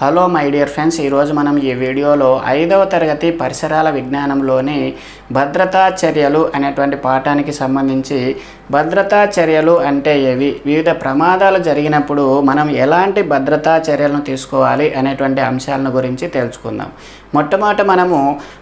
Hello my dear friends. ఈరోజు మనం ఈ వీడియోలో ఐదవ తరగతి పరిసరాల విజ్ఞానంలోని భద్రతా చర్యలు అనేటువంటి పాఠానికి సంబంధించి భద్రతా చర్యలు అంటే ఏవి వివిధ ప్రమాదాలు జరిగినప్పుడు మనం ఎలాంటి భద్రతా చర్యలను తీసుకోవాలి అనేటువంటి అంశాలను గురించి తెలుసుకుందాం. మొట్టమొదట మనము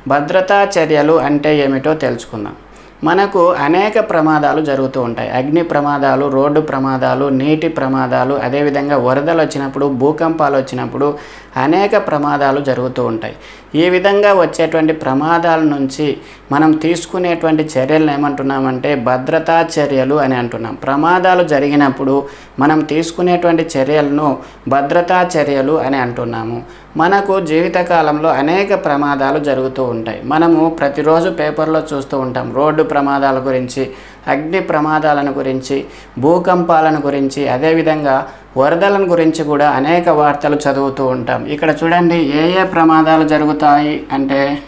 భద్రతా చర్యలు అంటే ఏమిటో తెలుసుకుందాం. మనకు అనేక ప్రమాదాలు జరుగుతూ ఉంటాయి. అగ్ని ప్రమాదాలు రోడ్డు ప్రమాదాలు నీటి ప్రమాదాలు అదేవిధంగా వరదలు వచ్చినప్పుడు భూకంపాలు వచ్చినప్పుడు అనేక ప్రమాదాలు జరుగుతూ ఉంటాయి. ఈ విధంగా వచ్చేటువంటి ప్రమాదాల నుంచి మనం తీసుకునేటువంటి చర్యలను ఏమంటున్నామంటే భద్రతా చర్యలు అని అంటున్నాం. ప్రమాదాలు జరిగినప్పుడు మనం తీసుకునేటువంటి చర్యలను భద్రతా చర్యలు అని అంటున్నాము. మనకు జీవితకాలంలో అనేక ప్రమాదాలు జరుగుతూ ఉంటాయి. మనము ప్రతిరోజు పేపర్లో చూస్తూ ఉంటాం. రోడ్డు ప్రమాదాల గురించి అగ్ని ప్రమాదాలను గురించి భూకంపాలను గురించి అదేవిధంగా వరదలను గురించి కూడా అనేక వార్తలు చదువుతూ ఉంటాం. ఇక్కడ చూడండి ఏ ఏ ప్రమాదాలు జరుగుతాయి అంటే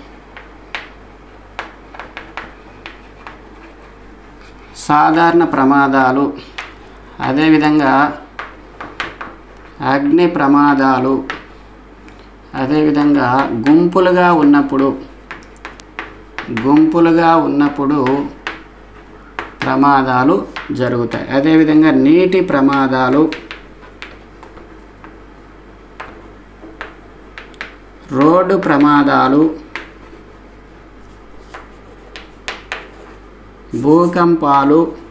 సాధారణ ప్రమాదాలు అదేవిధంగా అగ్ని ప్రమాదాలు అదేవిధంగా గుంపులుగా ఉన్నప్పుడు గుంపులుగా ఉన్నప్పుడు ప్రమాదాలు జరుగుతాయి. అదేవిధంగా నీటి ప్రమాదాలు రోడ్డు ప్రమాదాలు భూకంపాలు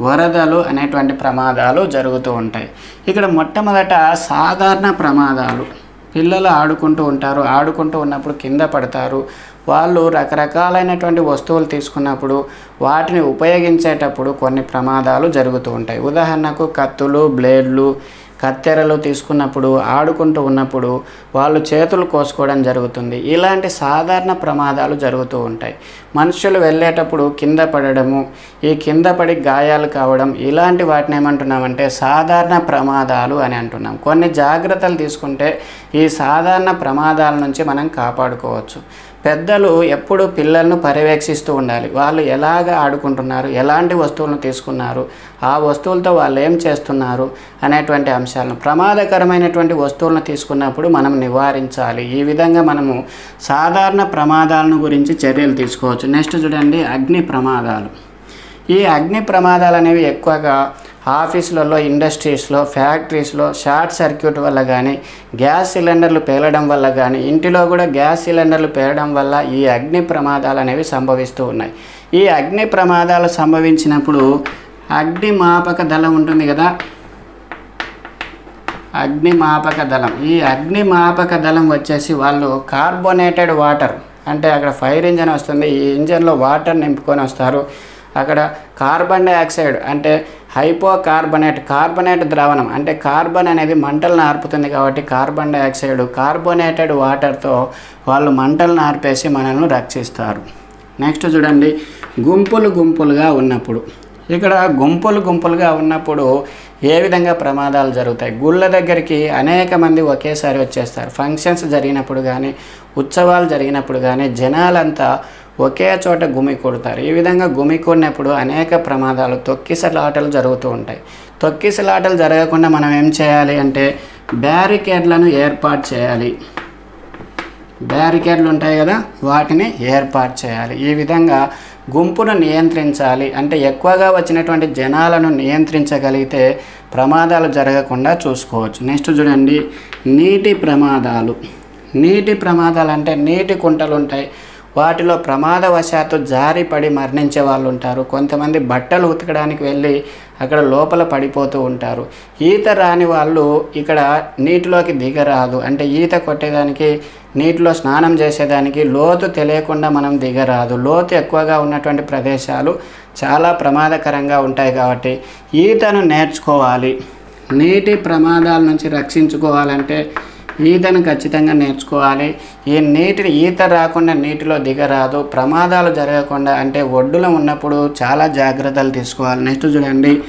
వరదలు అనేటువంటి ప్రమాదాలు జరుగుతూ ఉంటాయి. ఇక్కడ మొట్టమొదట సాధారణ ప్రమాదాలు. పిల్లలు ఆడుకుంటూ ఉంటారు. ఆడుకుంటూ ఉన్నప్పుడు కింద పడతారు. వాళ్ళు రకరకాలైనటువంటి వస్తువులు తీసుకున్నప్పుడు వాటిని ఉపయోగించేటప్పుడు కొన్ని ప్రమాదాలు జరుగుతూ ఉంటాయి. ఉదాహరణకు కత్తులు బ్లేడ్లు కత్తెరలు తీసుకున్నప్పుడు ఆడుకుంటూ ఉన్నప్పుడు వాళ్ళు చేతులు కోసుకోవడం జరుగుతుంది. ఇలాంటి సాధారణ ప్రమాదాలు జరుగుతూ ఉంటాయి. మనుషులు వెళ్ళేటప్పుడు కింద పడడము ఈ కింద పడి గాయాలు కావడం ఇలాంటి వాటిని ఏమంటున్నామంటే సాధారణ ప్రమాదాలు అని అంటున్నాం. కొన్ని జాగ్రత్తలు తీసుకుంటే ఈ సాధారణ ప్రమాదాల నుంచి మనం కాపాడుకోవచ్చు. పెద్దలు ఎప్పుడు పిల్లలను పర్యవేక్షిస్తూ ఉండాలి. వాళ్ళు ఎలాగ ఆడుకుంటున్నారు ఎలాంటి వస్తువులను తీసుకున్నారు ఆ వస్తువులతో వాళ్ళు ఏం చేస్తున్నారు అనేటువంటి అంశాలను ప్రమాదకరమైనటువంటి వస్తువులను తీసుకున్నప్పుడు మనం నివారించాలి. ఈ విధంగా మనము సాధారణ ప్రమాదాలను గురించి చర్యలు తీసుకోవచ్చు. నెక్స్ట్ చూడండి అగ్ని ప్రమాదాలు. ఈ అగ్ని ప్రమాదాలు అనేవి ఎక్కువగా ఆఫీసులలో ఇండస్ట్రీస్లో ఫ్యాక్టరీస్లో షార్ట్ సర్క్యూట్ వల్ల కానీ గ్యాస్ సిలిండర్లు పేలడం వల్ల కానీ ఇంటిలో కూడా గ్యాస్ సిలిండర్లు పేలడం వల్ల ఈ అగ్ని ప్రమాదాలు అనేవి సంభవిస్తూ ఉన్నాయి. ఈ అగ్ని ప్రమాదాలు సంభవించినప్పుడు అగ్నిమాపక దళం ఉంటుంది కదా? అగ్నిమాపక దళం. ఈ అగ్నిమాపక దళం వచ్చేసి వాళ్ళు కార్బోనేటెడ్ వాటర్ అంటే అక్కడ ఫైర్ ఇంజన్ వస్తుంది. ఈ ఇంజన్లో వాటర్ నింపుకొని వస్తారు. అక్కడ కార్బన్ డైఆక్సైడ్ అంటే హైపో కార్బనేట్ కార్బనేట్ ద్రావణం. అంటే కార్బన్ అనేది మంటలను ఆర్పుతుంది కాబట్టి కార్బన్ డైఆక్సైడ్ కార్బోనేటెడ్ వాటర్తో వాళ్ళు మంటలను ఆర్పేసి మనల్ని రక్షిస్తారు. నెక్స్ట్ చూడండి గుంపులు గుంపులుగా ఉన్నప్పుడు. ఇక్కడ గుంపులు గుంపులుగా ఉన్నప్పుడు ఏ విధంగా ప్రమాదాలు జరుగుతాయి? గుళ్ళ దగ్గరికి అనేక మంది ఒకేసారి వచ్చేస్తారు. ఫంక్షన్స్ జరిగినప్పుడు కానీ ఉత్సవాలు జరిగినప్పుడు కానీ జనాలంతా ఒకే చోట గుమి కొడతారు. ఈ విధంగా గుమి కొడినప్పుడు అనేక ప్రమాదాలు తొక్కిసలాటలు జరుగుతూ ఉంటాయి. తొక్కిసలాటలు జరగకుండా మనం ఏం చేయాలి అంటే బ్యారికేడ్లను ఏర్పాటు చేయాలి. బ్యారికేడ్లు ఉంటాయి కదా వాటిని ఏర్పాటు చేయాలి. ఈ విధంగా గుంపును నియంత్రించాలి. అంటే ఎక్కువగా వచ్చినటువంటి జనాలను నియంత్రించగలిగితే ప్రమాదాలు జరగకుండా చూసుకోవచ్చు. నెక్స్ట్ చూడండి నీటి ప్రమాదాలు. నీటి ప్రమాదాలు అంటే నీటి కుంటలు ఉంటాయి. వాటిలో ప్రమాదవశాత్తు జారి పడి మరణించే వాళ్ళు ఉంటారు కొంతమంది బట్టలు ఉతకడానికి వెళ్ళి అక్కడ లోపల పడిపోతూ ఉంటారు. ఈత రాని వాళ్ళు ఇక్కడ నీటిలోకి దిగరాదు. అంటే ఈత కొట్టేదానికి నీటిలో స్నానం చేసేదానికి లోతు తెలియకుండా మనం దిగరాదు. లోతు ఎక్కువగా ఉన్నటువంటి ప్రదేశాలు చాలా ప్రమాదకరంగా ఉంటాయి కాబట్టి ఈతను నేర్చుకోవాలి. నీటి ప్రమాదాల నుంచి రక్షించుకోవాలంటే ఈతను ఖచ్చితంగా నేర్చుకోవాలి. ఈ నీటి ఈత రాకుండా నీటిలో దిగరాదు. ప్రమాదాలు జరగకుండా అంటే ఒడ్డులో ఉన్నప్పుడు చాలా జాగ్రత్తలు తీసుకోవాలి. నెక్స్ట్ చూడండి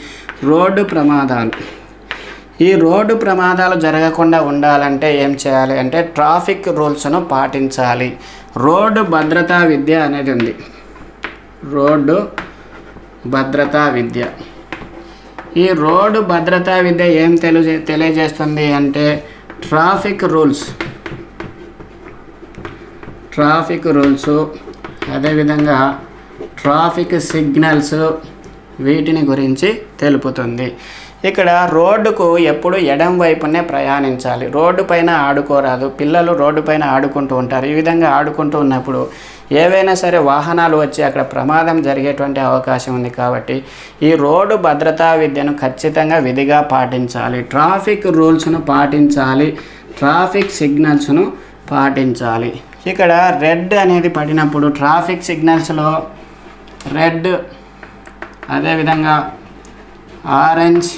రోడ్డు ప్రమాదాలు. ఈ రోడ్డు ప్రమాదాలు జరగకుండా ఉండాలంటే ఏం చేయాలి అంటే ట్రాఫిక్ రూల్స్ను పాటించాలి. రోడ్డు భద్రతా విద్య అనేది ఉంది. రోడ్డు భద్రతా విద్య. ఈ రోడ్డు భద్రతా విద్య ఏం తెలియజే తెలియజేస్తుంది అంటే ట్రాఫిక్ రూల్స్. Traffic rules. అదేవిధంగా ట్రాఫిక్ సిగ్నల్స్ వీటిని గురించి తెలుపుతుంది. ఇక్కడ రోడ్డుకు ఎప్పుడు ఎడం వైపునే ప్రయాణించాలి. రోడ్డు పైన ఆడుకోరాదు. పిల్లలు రోడ్డు పైన ఆడుకుంటూ ఉంటారు. ఈ విధంగా ఆడుకుంటూ ఉన్నప్పుడు ఏవైనా సరే వాహనాలు వచ్చి అక్కడ ప్రమాదం జరిగేటువంటి అవకాశం ఉంది కాబట్టి ఈ రోడ్డు భద్రతా విద్యను ఖచ్చితంగా విధిగా పాటించాలి. ట్రాఫిక్ రూల్స్ను పాటించాలి. ట్రాఫిక్ సిగ్నల్స్ను పాటించాలి. ఇక్కడ రెడ్ అనేది పడినప్పుడు ట్రాఫిక్ సిగ్నల్స్లో రెడ్ అదేవిధంగా ఆరెంజ్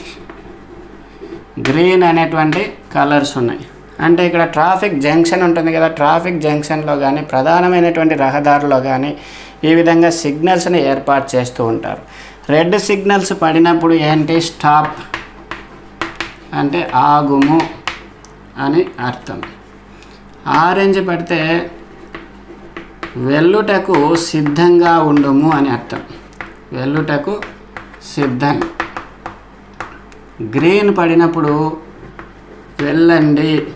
గ్రీన్ అనేటువంటి కలర్స్ ఉన్నాయి. అంటే ఇక్కడ ట్రాఫిక్ జంక్షన్ ఉంటుంది కదా ట్రాఫిక్ జంక్షన్లో కానీ ప్రధానమైనటువంటి రహదారిలో కానీ ఈ విధంగా సిగ్నల్స్ని ఏర్పాటు చేస్తూ ఉంటారు. రెడ్ సిగ్నల్స్ పడినప్పుడు ఏంటి? స్టాప్ అంటే ఆగుము అని అర్థం. ఆరెంజ్ పడితే వెల్లుటకు సిద్ధంగా ఉండుము అని అర్థం. వెల్లుటకు సిద్ధం. గ్రీన్ పడినప్పుడు వెళ్ళండి.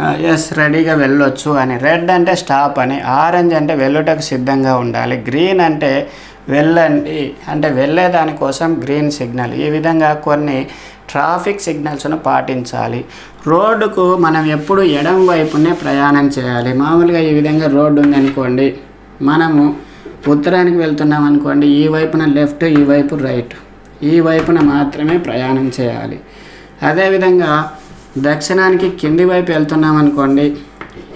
ఎస్ రెడీగా వెళ్ళొచ్చు అని. రెడ్ అంటే స్టాప్ అని. ఆరెంజ్ అంటే వెళ్ళుటకు సిద్ధంగా ఉండాలి. గ్రీన్ అంటే వెళ్ళండి. అంటే వెళ్ళేదానికోసం గ్రీన్ సిగ్నల్ ఈ విధంగా కొన్ని ట్రాఫిక్ సిగ్నల్స్ను పాటించాలి. రోడ్డుకు మనం ఎప్పుడు ఎడం వైపునే ప్రయాణం చేయాలి. మామూలుగా ఈ విధంగా రోడ్డు ఉందనుకోండి మనము ఉత్తరానికి వెళ్తున్నాం అనుకోండి ఈ వైపున లెఫ్ట్ ఈ వైపు రైట్ ఈ వైపున మాత్రమే ప్రయాణం చేయాలి. అదేవిధంగా దక్షిణానికి కింది వైపు వెళ్తున్నాం అనుకోండి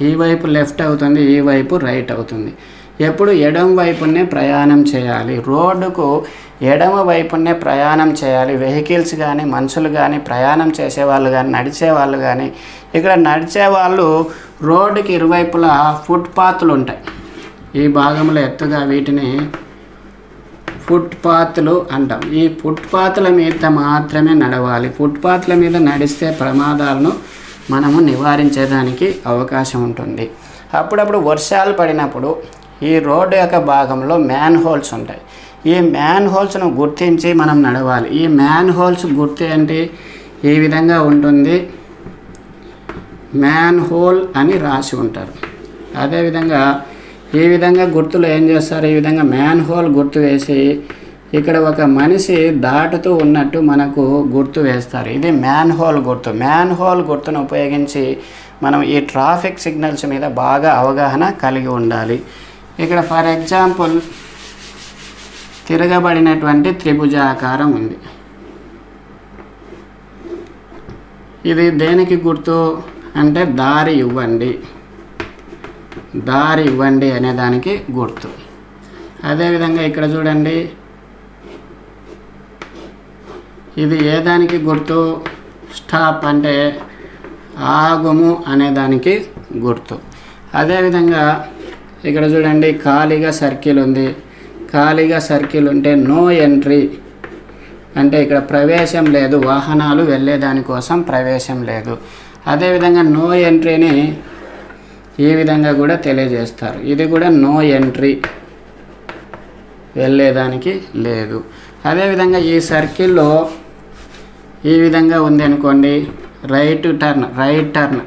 ఈ వైపు లెఫ్ట్ అవుతుంది ఈ వైపు రైట్ అవుతుంది. ఎప్పుడు ఎడమ వైపునే ప్రయాణం చేయాలి. రోడ్డుకు ఎడమ వైపునే ప్రయాణం చేయాలి. వెహికల్స్ కానీ మనుషులు కానీ ప్రయాణం చేసేవాళ్ళు కానీ నడిచే వాళ్ళు కానీ ఇక్కడ నడిచే వాళ్ళు రోడ్డుకి ఇరువైపులా ఫుట్పాత్లు ఉంటాయి. ఈ భాగంలో ఎత్తుగా వీటిని ఫుట్పాత్లు అంటాం. ఈ ఫుట్పాత్ల మీద మాత్రమే నడవాలి. ఫుట్పాత్ల మీద నడిస్తే ప్రమాదాలను మనము నివారించడానికి అవకాశం ఉంటుంది. అప్పుడప్పుడు వర్షాలు పడినప్పుడు ఈ రోడ్డు యొక్క భాగంలో మ్యాన్ హోల్స్ ఉంటాయి. ఈ మ్యాన్ హోల్స్ను గుర్తించి మనం నడవాలి. ఈ మ్యాన్ హోల్స్ గుర్తు ఏంటి? ఈ విధంగా ఉంటుంది. మ్యాన్ హోల్ అని రాసి ఉంటారు. అదేవిధంగా ఈ విధంగా గుర్తులు ఏం చేస్తారు? ఈ విధంగా మ్యాన్ హోల్ గుర్తు వేసి ఇక్కడ ఒక మనిషి దాటుతూ ఉన్నట్టు మనకు గుర్తు వేస్తారు. ఇది మ్యాన్ హోల్ గుర్తు. మ్యాన్ హోల్ గుర్తును ఉపయోగించి మనం ఈ ట్రాఫిక్ సిగ్నల్స్ మీద బాగా అవగాహన కలిగి ఉండాలి. ఇక్కడ ఫర్ ఎగ్జాంపుల్ తిరగబడినటువంటి త్రిభుజాకారం ఉంది. ఇది దేనికి గుర్తు? అంటే దారి ఇవ్వండి. దారి ఇవ్వండి అనే దానికి గుర్తు. అదేవిధంగా ఇక్కడ చూడండి. ఇది ఏ దానికి గుర్తు? స్టాప్ అంటే ఆగుము అనే దానికి గుర్తు. అదేవిధంగా ఇక్కడ చూడండి ఖాళీగా సర్కిల్ ఉంది. ఖాళీగా సర్కిల్ ఉంటే నో ఎంట్రీ. అంటే ఇక్కడ ప్రవేశం లేదు వాహనాలు వెళ్ళేదానికోసం ప్రవేశం లేదు. అదేవిధంగా నో ఎంట్రీని ఈ విధంగా కూడా తెలియజేస్తారు. ఇది కూడా నో ఎంట్రీ వెళ్ళేదానికి లేదు. అదేవిధంగా ఈ సర్కిల్లో ఈ విధంగా ఉంది అనుకోండి. Right turn right turn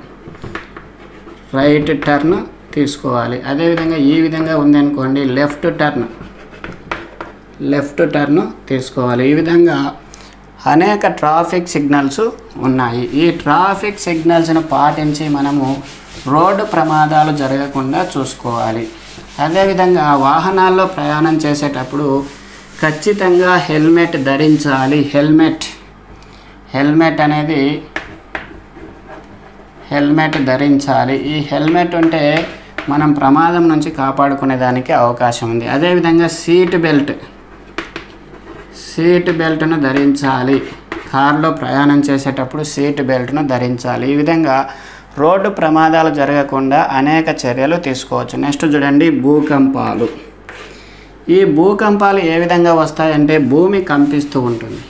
right turn తీసుకోవాలి. అదేవిధంగా ఈ విధంగా ఉంది అనుకోండి. లెఫ్ట్ టర్న్ లెఫ్ట్ టర్న్ తీసుకోవాలి. ఈ విధంగా అనేక ట్రాఫిక్ సిగ్నల్స్ ఉన్నాయి. ఈ ట్రాఫిక్ సిగ్నల్స్ను పాటించి మనము రోడ్డు ప్రమాదాలు జరగకుండా చూసుకోవాలి. అదేవిధంగా వాహనాల్లో ప్రయాణం చేసేటప్పుడు ఖచ్చితంగా హెల్మెట్ ధరించాలి. హెల్మెట్ హెల్మెట్ అనేది హెల్మెట్ ధరించాలి. ఈ హెల్మెట్ ఉంటే మనం ప్రమాదం నుంచి కాపాడుకునే దానికి అవకాశం ఉంది. అదేవిధంగా సీట్ బెల్ట్ సీట్ బెల్ట్ను ధరించాలి. కారులో ప్రయాణం చేసేటప్పుడు సీట్ బెల్ట్ను ధరించాలి. ఈ విధంగా రోడ్డు ప్రమాదాలు జరగకుండా అనేక చర్యలు తీసుకోవచ్చు. నెక్స్ట్ చూడండి భూకంపాలు. ఈ భూకంపాలు ఏ విధంగా వస్తాయంటే భూమి కంపిస్తూ ఉంటుంది.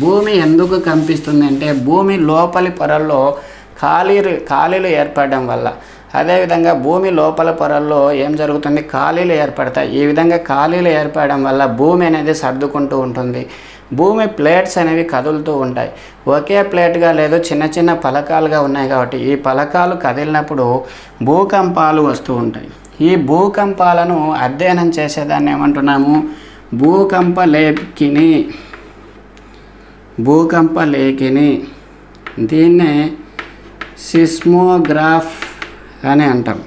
భూమి ఎందుకు కంపిస్తుంది అంటే భూమి లోపలి పొరల్లో ఖాళీ ఖాళీలు ఏర్పడడం వల్ల. అదేవిధంగా భూమి లోపల పొరల్లో ఏం జరుగుతుంది? ఖాళీలు ఏర్పడతాయి. ఈ విధంగా ఖాళీలు ఏర్పడడం వల్ల భూమి అనేది సర్దుకుంటూ ఉంటుంది. భూమి ప్లేట్స్ అనేవి కదులుతూ ఉంటాయి. ఒకే ప్లేట్గా లేదు చిన్న చిన్న పలకాలుగా ఉన్నాయి కాబట్టి ఈ పలకాలు కదిలినప్పుడు భూకంపాలు వస్తూ ఉంటాయి. ఈ భూకంపాలను అధ్యయనం చేసేదాన్ని ఏమంటున్నాము? భూకంప లేఖిని. భూకంప లేఖిని. దీన్నే సిస్మోగ్రాఫ్ అని అంటాం.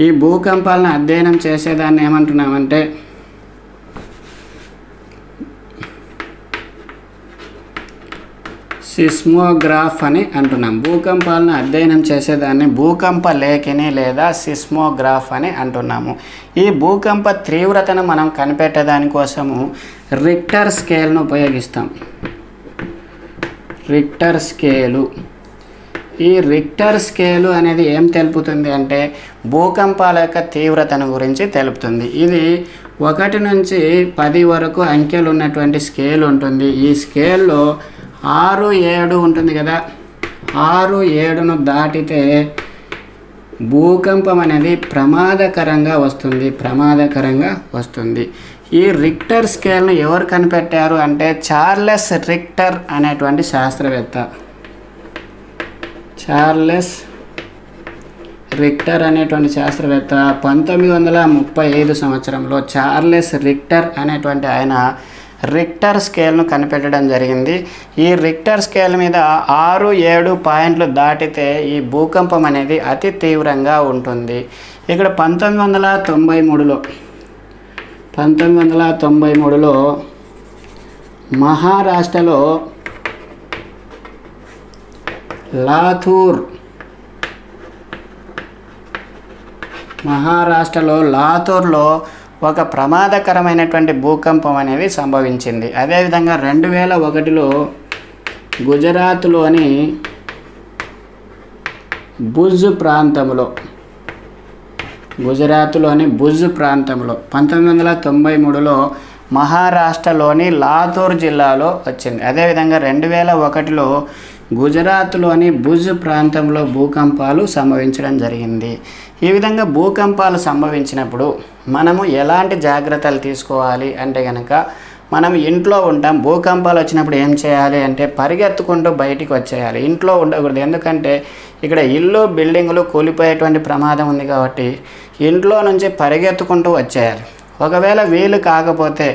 ఈ భూకంపాలను అధ్యయనం చేసేదాన్ని ఏమంటున్నామంటే సిస్మోగ్రాఫ్ అని అంటున్నాం. భూకంపాలను అధ్యయనం చేసేదాన్ని భూకంప లేఖిని లేదా సిస్మోగ్రాఫ్ అని అంటున్నాము. ఈ భూకంప తీవ్రతను మనం కనిపెట్టేదానికోసము రిక్టర్ స్కేల్ను ఉపయోగిస్తాం. రిక్టర్ స్కేలు ఈ రిక్టర్ స్కేలు అనేది ఏం తెలుపుతుంది అంటే భూకంపాల యొక్క తీవ్రతను గురించి తెలుపుతుంది. ఇది ఒకటి నుంచి పది వరకు అంకెలు ఉన్నటువంటి స్కేల్ ఉంటుంది. ఈ స్కేల్లో ఆరు ఏడు ఉంటుంది కదా. ఆరు ఏడును దాటితే భూకంపం అనేది ప్రమాదకరంగా వస్తుంది. ప్రమాదకరంగా వస్తుంది. ఈ రిక్టర్ స్కేల్ను ఎవరు కనిపెట్టారు అంటే చార్లెస్ రిక్టర్ అనేటువంటి శాస్త్రవేత్త. చార్లెస్ రిక్టర్ అనేటువంటి శాస్త్రవేత్త పంతొమ్మిది వందల ముప్పై ఐదు సంవత్సరంలో చార్లెస్ రిక్టర్ అనేటువంటి ఆయన రిక్టర్ స్కేల్ను కనిపెట్టడం జరిగింది. ఈ రిక్టర్ స్కేల్ మీద ఆరు ఏడు పాయింట్లు దాటితే ఈ భూకంపం అనేది అతి తీవ్రంగా ఉంటుంది. ఇక్కడ పంతొమ్మిది వందల తొంభై మూడులో పంతొమ్మిది వందల తొంభై మూడులో మహారాష్ట్రలో లాథూర్. మహారాష్ట్రలో లాతూర్లో ఒక ప్రమాదకరమైనటువంటి భూకంపం అనేది సంభవించింది. అదేవిధంగా రెండు వేల ఒకటిలో గుజరాత్లోని భుజ్ ప్రాంతంలో గుజరాత్లోని భుజ్ ప్రాంతంలో పంతొమ్మిది వందల తొంభై మూడులో మహారాష్ట్రలోని లాతూర్ జిల్లాలో వచ్చింది. అదేవిధంగా రెండు వేల ఒకటిలో గుజరాత్లోని భుజ్ ప్రాంతంలో భూకంపాలు సంభవించడం జరిగింది. ఈ విధంగా భూకంపాలు సంభవించినప్పుడు మనము ఎలాంటి జాగ్రత్తలు తీసుకోవాలి అంటే కనుక మనం ఇంట్లో ఉంటాం భూకంపాలు వచ్చినప్పుడు ఏం చేయాలి అంటే పరిగెత్తుకుంటూ బయటికి వచ్చేయాలి. ఇంట్లో ఉండకూడదు. ఎందుకంటే ఇక్కడ ఇల్లు బిల్డింగులు కూలిపోయేటువంటి ప్రమాదం ఉంది కాబట్టి ఇంట్లో నుంచి పరిగెత్తుకుంటూ వచ్చేయాలి. ఒకవేళ వీలు కాకపోతే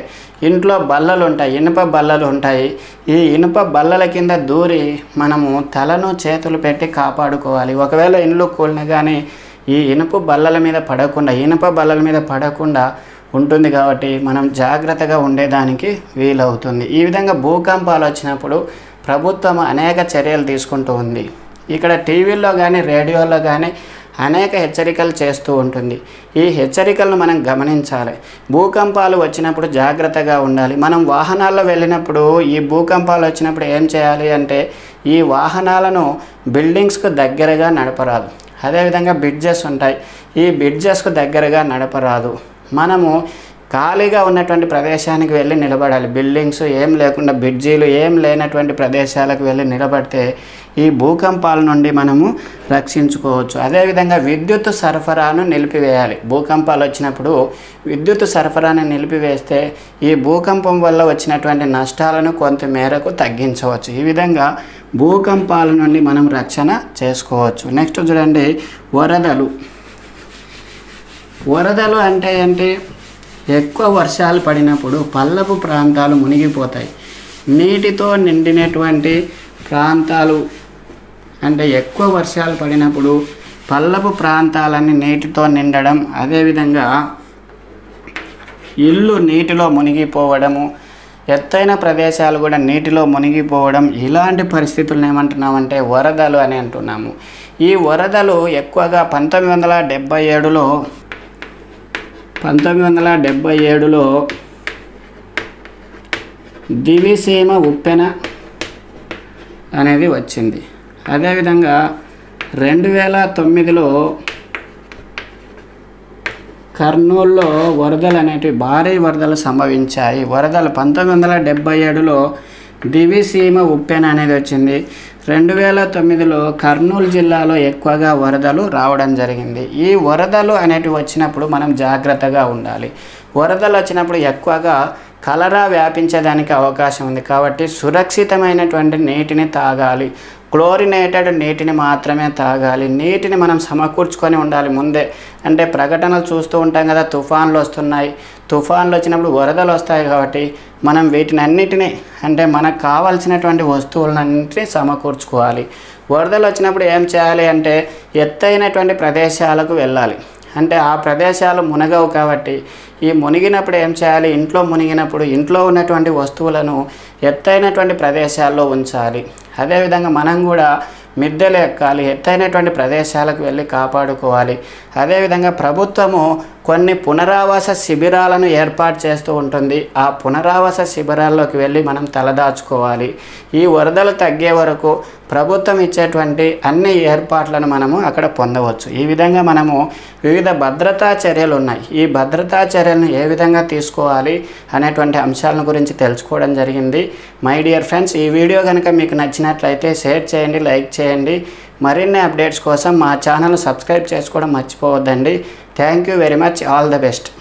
ఇంట్లో బల్లలు ఉంటాయి ఇనుప బల్లలు ఉంటాయి ఈ ఇనుప బల్లల కింద దూరి మనము తలను చేతులు పెట్టి కాపాడుకోవాలి. ఒకవేళ ఇండ్లు కూలిన కానీ ఈ ఇనుప బల్లల మీద పడకుండా ఇనుప బల్లల మీద పడకుండా ఉంటుంది కాబట్టి మనం జాగ్రత్తగా ఉండేదానికి వీలవుతుంది. ఈ విధంగా భూకంపాలు వచ్చినప్పుడు ప్రభుత్వం అనేక చర్యలు తీసుకుంటూ ఉంది. ఇక్కడ టీవీల్లో కానీ రేడియోలో కానీ అనేక హెచ్చరికలు చేస్తూ ఉంటుంది. ఈ హెచ్చరికలను మనం గమనించాలి. భూకంపాలు వచ్చినప్పుడు జాగ్రత్తగా ఉండాలి. మనం వాహనాల్లో వెళ్ళినప్పుడు ఈ భూకంపాలు వచ్చినప్పుడు ఏం చేయాలి అంటే ఈ వాహనాలను బిల్డింగ్స్కు దగ్గరగా నడపరాదు. అదేవిధంగా బ్రిడ్జెస్ ఉంటాయి. ఈ బ్రిడ్జెస్కు దగ్గరగా నడపరాదు. మనము ఖాళీగా ఉన్నటువంటి ప్రదేశానికి వెళ్ళి నిలబడాలి. బిల్డింగ్స్ ఏం లేకుండా బ్రిడ్జీలు ఏం లేనటువంటి ప్రదేశాలకు వెళ్ళి నిలబడితే ఈ భూకంపాల నుండి మనము రక్షించుకోవచ్చు. అదేవిధంగా విద్యుత్ సరఫరాను నిలిపివేయాలి. భూకంపాలు వచ్చినప్పుడు విద్యుత్ సరఫరాను నిలిపివేస్తే ఈ భూకంపం వల్ల వచ్చినటువంటి నష్టాలను కొంత మేరకు తగ్గించవచ్చు. ఈ విధంగా భూకంపాల నుండి మనం రక్షణ చేసుకోవచ్చు. నెక్స్ట్ చూడండి వరదలు. వరదలు అంటే ఏంటి? ఎక్కువ వర్షాలు పడినప్పుడు పల్లపు ప్రాంతాలు మునిగిపోతాయి. నీటితో నిండినటువంటి ప్రాంతాలు అంటే ఎక్కువ వర్షాలు పడినప్పుడు పల్లపు ప్రాంతాలన్నీ నీటితో నిండడం అదేవిధంగా ఇల్లు నీటిలో మునిగిపోవడము ఎత్తైన ప్రదేశాలు కూడా నీటిలో మునిగిపోవడం ఇలాంటి పరిస్థితులను ఏమంటున్నామంటే వరదలు అని అంటున్నాము. ఈ వరదలు ఎక్కువగా పంతొమ్మిది వందల డెబ్బై ఏడులో పంతొమ్మిది వందల డెబ్భై ఏడులో దివిసీమ ఉప్పెన అనేది వచ్చింది. అదేవిధంగా రెండు వేల తొమ్మిదిలో కర్నూలులో వరదలు అనేటివి భారీ వరదలు సంభవించాయి. వరదలు పంతొమ్మిది వందల డెబ్భై ఏడులో దివిసీమ ఉప్పెన అనేది వచ్చింది. రెండు వేల తొమ్మిదిలో కర్నూలు జిల్లాలో ఎక్కువగా వరదలు రావడం జరిగింది. ఈ వరదలు అనేటివి వచ్చినప్పుడు మనం జాగ్రత్తగా ఉండాలి. వరదలు వచ్చినప్పుడు ఎక్కువగా కలరా వ్యాపించడానికి అవకాశం ఉంది. కాబట్టి సురక్షితమైనటువంటి నీటిని తాగాలి. క్లోరినేటెడ్ నీటిని మాత్రమే తాగాలి. నీటిని మనం సమకూర్చుకొని ఉండాలి ముందే. అంటే ప్రకటనలు చూస్తూ ఉంటాం కదా తుఫాన్లు వస్తున్నాయి. తుఫాన్లు వచ్చినప్పుడు వరదలు వస్తాయి కాబట్టి మనం వీటిని అన్నిటినీ అంటే మనకు కావాల్సినటువంటి వస్తువులన్నింటినీ సమకూర్చుకోవాలి. వరదలు వచ్చినప్పుడు ఏం చేయాలి అంటే ఎత్తైనటువంటి ప్రదేశాలకు వెళ్ళాలి. అంటే ఆ ప్రదేశాలు మునగవు కాబట్టి. ఈ మునిగినప్పుడు ఏం చేయాలి? ఇంట్లో మునిగినప్పుడు ఇంట్లో ఉన్నటువంటి వస్తువులను ఎత్తైనటువంటి ప్రదేశాల్లో ఉంచాలి. అదేవిధంగా మనం కూడా మిద్దెలు ఎక్కాలి ఎత్తైనటువంటి ప్రదేశాలకు వెళ్ళి కాపాడుకోవాలి. అదేవిధంగా ప్రభుత్వము కొన్ని పునరావాస శిబిరాలను ఏర్పాటు చేస్తూ ఉంటుంది. ఆ పునరావాస శిబిరాల్లోకి వెళ్ళి మనం తలదాచుకోవాలి ఈ వరదలు తగ్గే వరకు ప్రభుత్వం ఇచ్చేటువంటి అన్ని ఏర్పాట్లను మనము అక్కడ పొందవచ్చు. ఈ విధంగా మనము వివిధ భద్రతా చర్యలు ఉన్నాయి. ఈ భద్రతా చర్యలను ఏ విధంగా తీసుకోవాలి అనేటువంటి అంశాలను గురించి తెలుసుకోవడం జరిగింది. మై డియర్ ఫ్రెండ్స్ ఈ వీడియో కనుక మీకు నచ్చినట్లయితే షేర్ చేయండి లైక్ చేయండి. మరిన్ని అప్డేట్స్ కోసం మా ఛానల్ సబ్స్క్రైబ్ చేసుకోవడం మర్చిపోవద్దండి. thank you very much. All the best.